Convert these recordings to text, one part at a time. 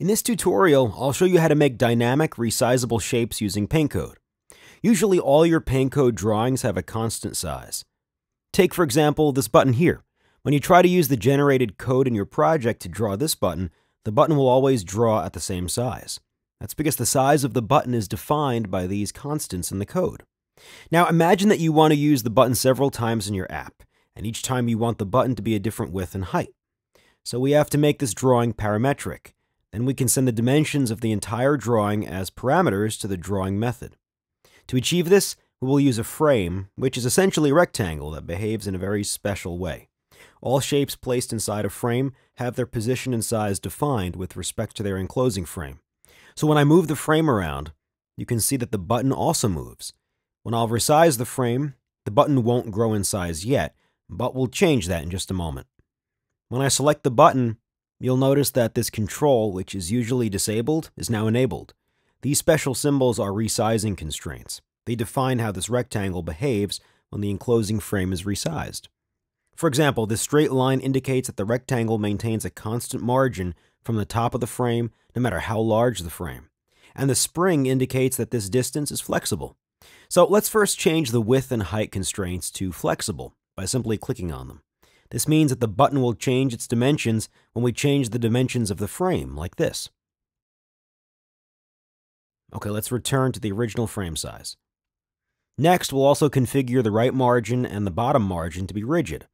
In this tutorial, I'll show you how to make dynamic resizable shapes using PaintCode. Usually all your PaintCode drawings have a constant size. Take for example this button here. When you try to use the generated code in your project to draw this button, the button will always draw at the same size. That's because the size of the button is defined by these constants in the code. Now imagine that you want to use the button several times in your app, and each time you want the button to be a different width and height. So we have to make this drawing parametric. Then we can send the dimensions of the entire drawing as parameters to the drawing method. To achieve this, we will use a frame, which is essentially a rectangle that behaves in a very special way. All shapes placed inside a frame have their position and size defined with respect to their enclosing frame. So when I move the frame around, you can see that the button also moves. When I'll resize the frame, the button won't grow in size yet, but we'll change that in just a moment. When I select the button, You'll notice that this control, which is usually disabled, is now enabled. These special symbols are resizing constraints. They define how this rectangle behaves when the enclosing frame is resized. For example, this straight line indicates that the rectangle maintains a constant margin from the top of the frame, no matter how large the frame. And the spring indicates that this distance is flexible. So let's first change the width and height constraints to flexible by simply clicking on them. This means that the button will change its dimensions when we change the dimensions of the frame, like this. Okay, let's return to the original frame size. Next, we'll also configure the right margin and the bottom margin to be rigid.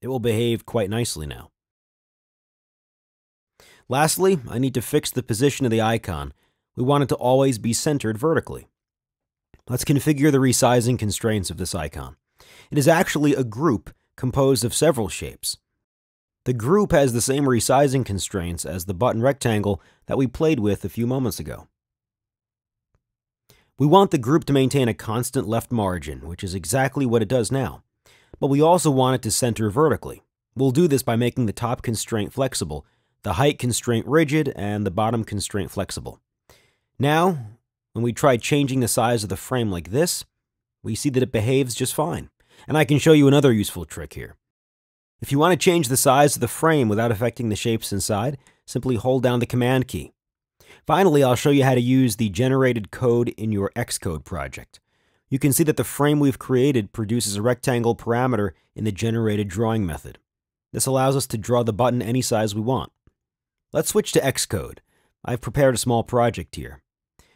It will behave quite nicely now. Lastly, I need to fix the position of the icon. We want it to always be centered vertically. Let's configure the resizing constraints of this icon. It is actually a group composed of several shapes. The group has the same resizing constraints as the button rectangle that we played with a few moments ago. We want the group to maintain a constant left margin, which is exactly what it does now. But we also want it to center vertically. We'll do this by making the top constraint flexible, the height constraint rigid, and the bottom constraint flexible. Now, when we try changing the size of the frame like this, we see that it behaves just fine. And I can show you another useful trick here. If you want to change the size of the frame without affecting the shapes inside, simply hold down the Command key. Finally, I'll show you how to use the generated code in your Xcode project. You can see that the frame we've created produces a rectangle parameter in the generated drawing method. This allows us to draw the button any size we want. Let's switch to Xcode. I've prepared a small project here.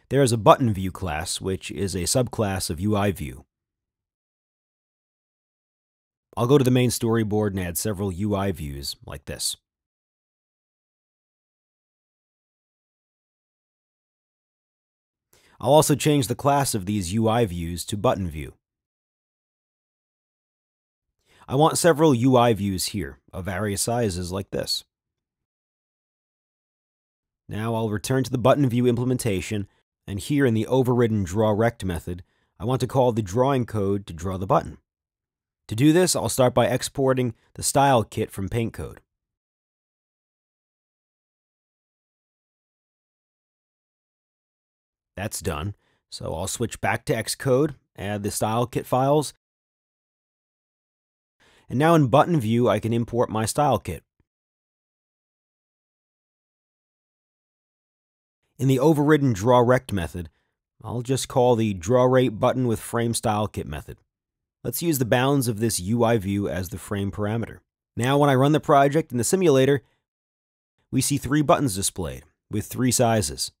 There is a button view class, which is a subclass of UI view. I'll go to the main storyboard and add several UI views like this. I'll also change the class of these UI views to button view. I want several UI views here of various sizes like this. Now I'll return to the button view implementation and here in the overridden drawRect method, I want to call the drawing code to draw the button. To do this, I'll start by exporting the style kit from PaintCode. That's done. So I'll switch back to Xcode, add the style kit files. And now in button view, I can import my style kit. In the overridden drawRect method, I'll just call the drawRate button with frame style kit method. Let's use the bounds of this UI view as the frame parameter. Now when I run the project in the simulator, we see three buttons displayed with three sizes.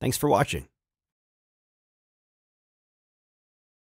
Thanks for watching.